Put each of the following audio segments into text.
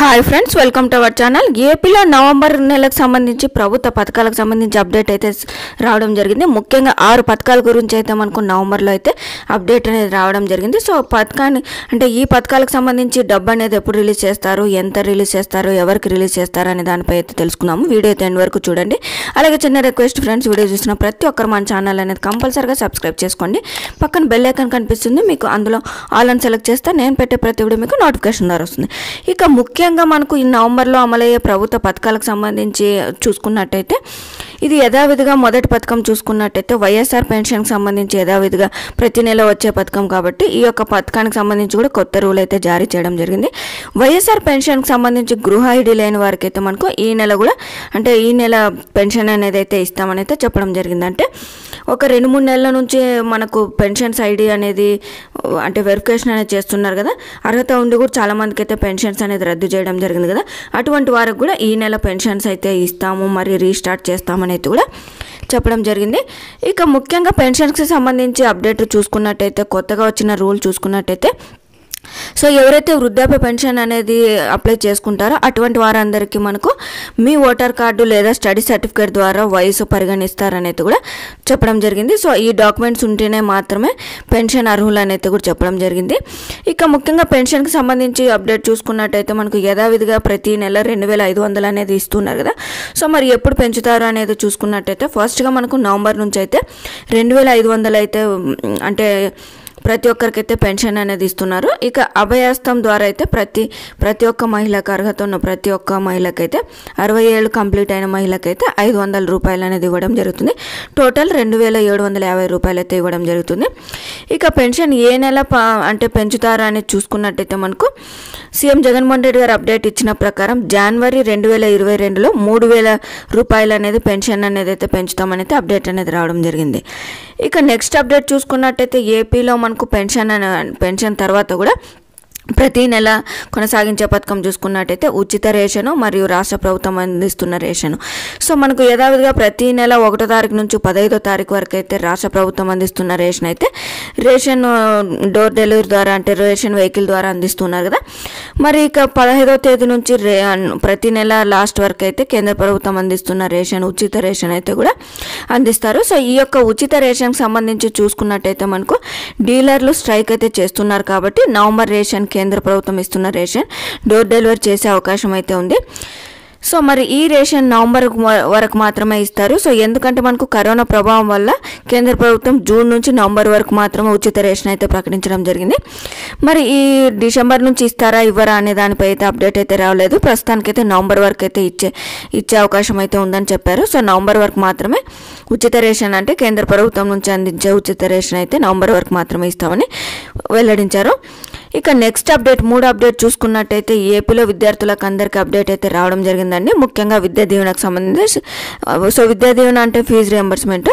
Hi friends welcome to our channel ఏపీలో November నెలకు సంబంధించి ప్రభుత్వ పథకాలకు సంబంధించి అప్డేట్ అయితే రావడం జరిగింది. ముఖ్యంగా ఆరు పథకాల గురించి అయితే మనకు నవంబర్లో అయితే అప్డేట్ అనేది రావడం జరిగింది. సో పథకాన్ని అంటే ఈ పథకాలకు సంబంధించి డబ్బు అనేది ఎప్పుడు రిలీజ్ చేస్తారు? ఎంత రిలీజ్ చేస్తారు? ఎవరికి రిలీజ్ చేస్తారు? అనే దానిపై అయితే తెలుసుకున్నాము వీడియో అయితే ఎండ్ వరకు చూడండి. అలాగే చిన్న రిక్వెస్ట్ ఫ్రెండ్స్ వీడియో చూసిన ప్రతి ఒక్కరు మన ఛానల్ అనేది కంపల్సరీగా సబ్స్క్రైబ్ చేసుకోండి. పక్కన బెల్ ఐకన్ కనిపిస్తుంది. మీకు అందులో ఆల్ అని సెలెక్ట్ చేస్తే నేను పెట్టే ప్రతి వీడియో మీకు నోటిఫికేషన్ ద్వారా వస్తుంది. ఇక ముఖ్యంగా మనకు ఈ నవంబర్లో అమలయ్యే ప్రభుత్వ పథకాలకు సంబంధించి చూసుకున్నట్టయితే ఇది యథావిధిగా మొదటి పథకం చూసుకున్నట్టయితే వైఎస్ఆర్ పెన్షన్కి సంబంధించి యథావిధిగా ప్రతి నెల వచ్చే పథకం కాబట్టి ఈ యొక్క పథకానికి సంబంధించి కూడా కొత్త రూల్ అయితే జారీ చేయడం జరిగింది. వైఎస్ఆర్ పెన్షన్కి సంబంధించి గృహ ఐడి లేని వారికి అయితే మనకు ఈ నెల కూడా అంటే ఈ నెల పెన్షన్ అనేది అయితే ఇస్తామని అయితే చెప్పడం జరిగింది అంటే ఒక రెండు మూడు నెలల నుంచి మనకు పెన్షన్స్ ఐడి అనేది అంటే వెరిఫికేషన్ అనేది చేస్తున్నారు కదా. అర్హత ఉండి కూడా చాలా మందికి అయితే పెన్షన్స్ అనేది రద్దు చేయడం జరిగింది కదా. అటువంటి వారికి కూడా ఈ నెల పెన్షన్స్ అయితే ఇస్తాము మరి రీస్టార్ట్ చేస్తామని అయితే కూడా చెప్పడం జరిగింది. ఇక ముఖ్యంగా పెన్షన్స్కి సంబంధించి అప్డేట్ చూసుకున్నట్టయితే కొత్తగా వచ్చిన రూల్ చూసుకున్నట్టయితే సో ఎవరైతే వృద్ధాప్య పెన్షన్ అనేది అప్లై చేసుకుంటారో అటువంటి వారందరికీ మనకు మీ ఓటర్ కార్డు లేదా స్టడీ సర్టిఫికేట్ ద్వారా వయసు పరిగణిస్తారనేది కూడా చెప్పడం జరిగింది. సో ఈ డాక్యుమెంట్స్ ఉంటేనే మాత్రమే పెన్షన్ అర్హులు అనేది కూడా చెప్పడం జరిగింది. ఇక ముఖ్యంగా పెన్షన్కి సంబంధించి అప్డేట్ చూసుకున్నట్టయితే మనకు యథావిధిగా ప్రతి నెల రెండు వేల ఐదు వందలు అనేది ఇస్తున్నారు కదా. సో మరి ఎప్పుడు పెంచుతారు అనేది చూసుకున్నట్టయితే ఫస్ట్గా మనకు నవంబర్ నుంచి అయితే రెండు వేల ఐదు వందలు అయితే అంటే ప్రతి ఒక్కరికైతే పెన్షన్ అనేది ఇస్తున్నారు. ఇక అభయాస్తం ద్వారా అయితే ప్రతి ప్రతి ఒక్క మహిళకు అర్హత ఉన్న ప్రతి ఒక్క మహిళకైతే అరవై ఏళ్ళు కంప్లీట్ అయిన మహిళకైతే ఐదు వందల రూపాయలు అనేది ఇవ్వడం జరుగుతుంది. టోటల్ రెండు వేల ఏడు వందల యాభై రూపాయలు అయితే ఇవ్వడం జరుగుతుంది. ఇక పెన్షన్ ఏ నెల అంటే పెంచుతారా అనేది చూసుకున్నట్టయితే మనకు సీఎం జగన్మోహన్ రెడ్డి గారు అప్డేట్ ఇచ్చిన ప్రకారం జనవరి రెండు వేల ఇరవై రెండులో మూడు వేల రూపాయలు అనేది పెన్షన్ అనేది అయితే పెంచుతామనేది అప్డేట్ అనేది రావడం జరిగింది. ఇక నెక్స్ట్ అప్డేట్ చూసుకున్నట్టయితే ఏపీలో మనకు పెన్షన్ అనే పెన్షన్ తర్వాత కూడా ప్రతి నెల కొనసాగించే పథకం చూసుకున్నట్టయితే ఉచిత రేషను మరియు రాష్ట్ర ప్రభుత్వం అందిస్తున్న రేషను. సో మనకు యథావిధిగా ప్రతి నెల ఒకటో తారీఖు నుంచి పదహైదో తారీఖు వరకు అయితే రాష్ట్ర ప్రభుత్వం అందిస్తున్న రేషన్ అయితే రేషన్ డోర్ డెలివరీ ద్వారా అంటే రేషన్ వెహికల్ ద్వారా అందిస్తున్నారు కదా. మరి ఇక పదహైదో తేదీ నుంచి రే ప్రతి నెల లాస్ట్ వరకు అయితే కేంద్ర ప్రభుత్వం అందిస్తున్న రేషన్ ఉచిత రేషన్ అయితే కూడా అందిస్తారు. సో ఈ యొక్క ఉచిత రేషన్కి సంబంధించి చూసుకున్నట్టయితే మనకు డీలర్లు స్ట్రైక్ అయితే చేస్తున్నారు కాబట్టి నవంబర్ రేషన్ కేంద్ర ప్రభుత్వం ఇస్తున్న రేషన్ డోర్ డెలివరీ చేసే అవకాశం అయితే ఉంది. సో మరి ఈ రేషన్ నవంబర్ వరకు మాత్రమే ఇస్తారు. సో ఎందుకంటే మనకు కరోనా ప్రభావం వల్ల కేంద్ర ప్రభుత్వం జూన్ నుంచి నవంబర్ వరకు మాత్రమే ఉచిత రేషన్ అయితే ప్రకటించడం జరిగింది. మరి ఈ డిసెంబర్ నుంచి ఇస్తారా ఇవ్వరా అనే దానిపై అయితే అప్డేట్ అయితే రావలేదు ప్రస్తుతానికైతే నవంబర్ వరకు అయితే ఇచ్చే ఇచ్చే అవకాశం అయితే ఉందని చెప్పారు. సో నవంబర్ వరకు మాత్రమే ఉచిత రేషన్ అంటే కేంద్ర ప్రభుత్వం నుంచి అందించే ఉచిత రేషన్ అయితే నవంబర్ వరకు మాత్రమే ఇస్తామని వెల్లడించారు. ఇక నెక్స్ట్ అప్డేట్ మూడు అప్డేట్ చూసుకున్నట్టయితే ఏపీలో విద్యార్థులకు అందరికీ అప్డేట్ అయితే రావడం జరిగిందండి. ముఖ్యంగా విద్యా దీవెనకు సంబంధించి సో విద్యా దీవెన అంటే ఫీజు రియంబర్స్మెంట్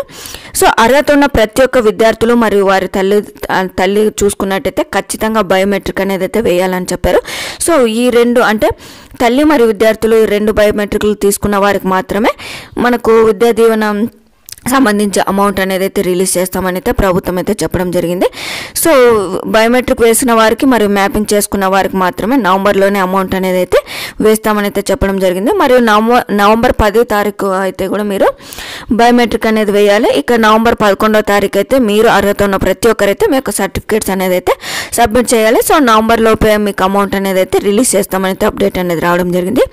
సో అర్హత ఉన్న ప్రతి ఒక్క విద్యార్థులు మరియు వారి తల్లి తల్లి చూసుకున్నట్టయితే ఖచ్చితంగా బయోమెట్రిక్ అనేది అయితే వేయాలని చెప్పారు. సో ఈ రెండు అంటే తల్లి మరియు విద్యార్థులు ఈ రెండు బయోమెట్రిక్లు తీసుకున్న వారికి మాత్రమే మనకు విద్యా దీవెన సంబంధించి అమౌంట్ అనేది అయితే రిలీజ్ చేస్తామని అయితే ప్రభుత్వం అయితే చెప్పడం జరిగింది. సో బయోమెట్రిక్ వేసిన వారికి మరియు మ్యాపింగ్ చేసుకున్న వారికి మాత్రమే నవంబర్లోనే అమౌంట్ అనేది అయితే వేస్తామని అయితే చెప్పడం జరిగింది. మరియు నవంబర్ నవంబర్ పదో తారీఖు అయితే కూడా మీరు బయోమెట్రిక్ అనేది వేయాలి. ఇక నవంబర్ పదకొండవ తారీఖు అయితే మీరు అర్హత ఉన్న ప్రతి ఒక్కరైతే మీ యొక్క సర్టిఫికేట్స్ అనేది అయితే సబ్మిట్ చేయాలి. సో నవంబర్లోపే మీకు అమౌంట్ అనేది అయితే రిలీజ్ చేస్తామని అయితే అప్డేట్ అనేది రావడం జరిగింది.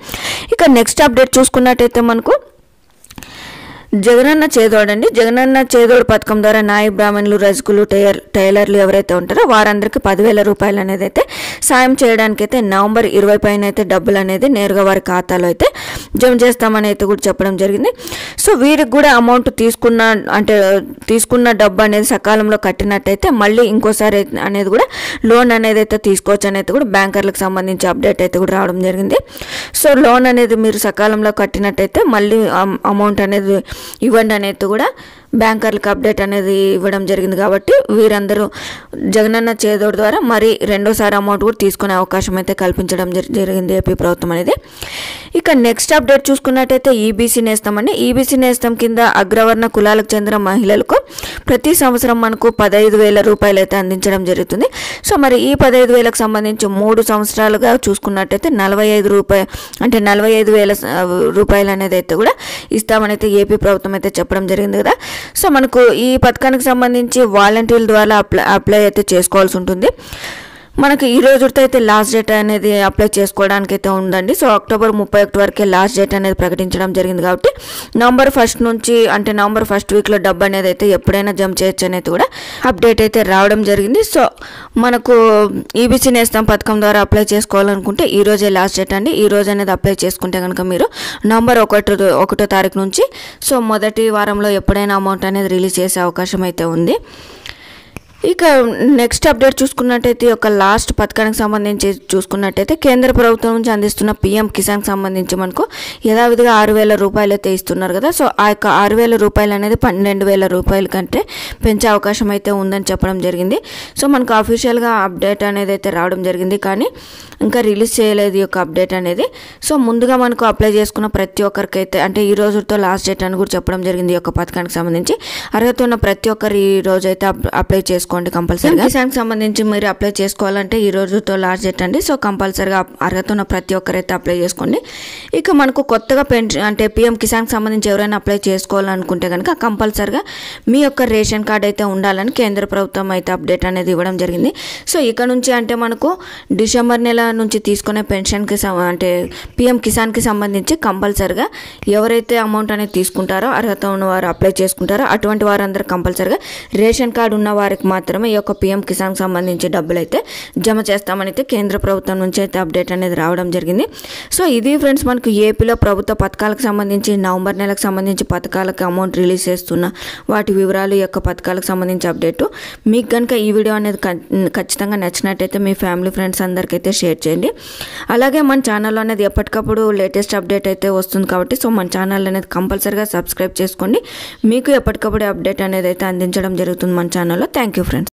ఇక నెక్స్ట్ అప్డేట్ చూసుకున్నట్టయితే మనకు జగనన్న చేదోడండి జగనన్న చేదోడు పథకం ద్వారా నాయ బ్రాహ్మణులు రజకులు టైర్ టైలర్లు ఎవరైతే ఉంటారో వారందరికీ పదివేల రూపాయలు అనేది అయితే సాయం చేయడానికైతే నవంబర్ ఇరవై పైన అయితే డబ్బులు అనేది నేరుగా వారి ఖాతాలో అయితే జమ చేస్తామని అయితే కూడా చెప్పడం జరిగింది. సో వీరికి కూడా అమౌంట్ తీసుకున్న అంటే తీసుకున్న డబ్బు అనేది సకాలంలో కట్టినట్టయితే మళ్ళీ ఇంకోసారి అయితే- అనేది కూడా లోన్ అనేది అయితే తీసుకోవచ్చు అనేది కూడా బ్యాంకర్లకు సంబంధించి అప్డేట్ అయితే కూడా రావడం జరిగింది. సో లోన్ అనేది మీరు సకాలంలో కట్టినట్టయితే మళ్ళీ అమౌంట్ అనేది ఇవ్వండి అనేది కూడా బ్యాంకర్లకు అప్డేట్ అనేది ఇవ్వడం జరిగింది కాబట్టి వీరందరూ జగనన్న చేదోడు ద్వారా మరి రెండోసారి అమౌంట్ కూడా తీసుకునే అవకాశం అయితే కల్పించడం జరిగింది ఏపీ ప్రభుత్వం అనేది. ఇక నెక్స్ట్ అప్డేట్ చూసుకున్నట్టయితే ఈబీసీ నేస్తం అండి. ఈబీసీ నేస్తం కింద అగ్రవర్ణ కులాలకు చెందిన మహిళలకు ప్రతి సంవత్సరం మనకు పదహైదు వేల రూపాయలు అయితే అందించడం జరుగుతుంది. సో మరి ఈ పదహైదు వేలకు సంబంధించి మూడు సంవత్సరాలుగా చూసుకున్నట్టయితే నలభై ఐదు రూపాయ అంటే నలభై ఐదు వేల రూపాయలు అనేది అయితే కూడా ఇస్తామని అయితే ఏపీ ప్రభుత్వం అయితే చెప్పడం జరిగింది కదా. సో మనకు ఈ పథకానికి సంబంధించి వాలంటీర్ల ద్వారా అప్లై అప్లై అయితే చేసుకోవాల్సి ఉంటుంది. మనకి ఈ రోజుతో అయితే లాస్ట్ డేట్ అనేది అప్లై చేసుకోవడానికి అయితే ఉందండి. సో అక్టోబర్ ముప్పై ఒకటి వరకే లాస్ట్ డేట్ అనేది ప్రకటించడం జరిగింది కాబట్టి నవంబర్ ఫస్ట్ నుంచి అంటే నవంబర్ ఫస్ట్ వీక్లో డబ్బు అనేది అయితే ఎప్పుడైనా జమ చేయొచ్చు అనేది కూడా అప్డేట్ అయితే రావడం జరిగింది. సో మనకు ఈబీసీ నేస్తం పథకం ద్వారా అప్లై చేసుకోవాలనుకుంటే ఈ రోజే లాస్ట్ డేట్ అండి. ఈ రోజు అనేది అప్లై చేసుకుంటే కనుక మీరు నవంబర్ ఒకటో ఒకటో తారీఖు నుంచి సో మొదటి వారంలో ఎప్పుడైనా అమౌంట్ అనేది రిలీజ్ చేసే అవకాశం అయితే ఉంది. ఇక నెక్స్ట్ అప్డేట్ చూసుకున్నట్టయితే ఒక లాస్ట్ పథకానికి సంబంధించి చూసుకున్నట్టయితే కేంద్ర ప్రభుత్వం నుంచి అందిస్తున్న పిఎం కిసాన్కి సంబంధించి మనకు యథావిధిగా ఆరు వేల రూపాయలు అయితే ఇస్తున్నారు కదా. సో ఆ యొక్క ఆరు వేల రూపాయలు అనేది పన్నెండు వేల రూపాయల కంటే పెంచే అవకాశం అయితే ఉందని చెప్పడం జరిగింది. సో మనకు అఫీషియల్గా అప్డేట్ అనేది అయితే రావడం జరిగింది. కానీ ఇంకా రిలీజ్ చేయలేదు ఈ యొక్క అప్డేట్ అనేది. సో ముందుగా మనకు అప్లై చేసుకున్న ప్రతి ఒక్కరికి అయితే అంటే ఈ రోజుతో లాస్ట్ డేట్ అని కూడా చెప్పడం జరిగింది ఈ యొక్క పథకానికి సంబంధించి. అర్హత ఉన్న ప్రతి ఒక్కరు ఈ రోజు అయితే అప్- చేసుకోండి కంపల్సరీగా. కిసాన్కి సంబంధించి మీరు అప్లై చేసుకోవాలంటే ఈ రోజుతో లాస్ట్ డేట్ అండి. సో కంపల్సరీగా అర్హత ఉన్న ప్రతి ఒక్కరైతే అప్లై చేసుకోండి. ఇక మనకు కొత్తగా పెన్షన్ అంటే పిఎం కిసాన్కి సంబంధించి ఎవరైనా అప్లై చేసుకోవాలనుకుంటే కనుక కంపల్సరీగా మీ యొక్క రేషన్ కార్డ్ అయితే ఉండాలని కేంద్ర ప్రభుత్వం అయితే అప్డేట్ అనేది ఇవ్వడం జరిగింది. సో ఇక నుంచి అంటే మనకు డిసెంబర్ నెల నుంచి తీసుకునే పెన్షన్కి అంటే పిఎం కిసాన్కి సంబంధించి కంపల్సరీగా ఎవరైతే అమౌంట్ అనేది తీసుకుంటారో అర్హత ఉన్న వారు అప్లై చేసుకుంటారో అటువంటి వారందరూ కంపల్సరీగా రేషన్ కార్డు ఉన్న వారికి మాత్రమే ఈ యొక్క పీఎం కిసాన్కి సంబంధించి డబ్బులు అయితే జమ చేస్తామని అయితే కేంద్ర ప్రభుత్వం నుంచి అయితే అప్డేట్ అనేది రావడం జరిగింది. సో ఇది ఫ్రెండ్స్ మనకు ఏపీలో ప్రభుత్వ పథకాలకు సంబంధించి నవంబర్ నెలకు సంబంధించి పథకాలకు అమౌంట్ రిలీజ్ చేస్తున్న వాటి వివరాలు ఈ యొక్క పథకాలకు సంబంధించి అప్డేటు. మీకు కనుక ఈ వీడియో అనేది ఖచ్చితంగా నచ్చినట్టయితే మీ ఫ్యామిలీ ఫ్రెండ్స్ అందరికైతే షేర్ చేయండి. అలాగే మన ఛానల్ అనేది ఎప్పటికప్పుడు లేటెస్ట్ అప్డేట్ అయితే వస్తుంది కాబట్టి సో మన ఛానల్ అనేది కంపల్సరీగా సబ్స్క్రైబ్ చేసుకోండి. మీకు ఎప్పటికప్పుడు అప్డేట్ అనేది అయితే అందించడం జరుగుతుంది మన ఛానల్లో. Thank you friends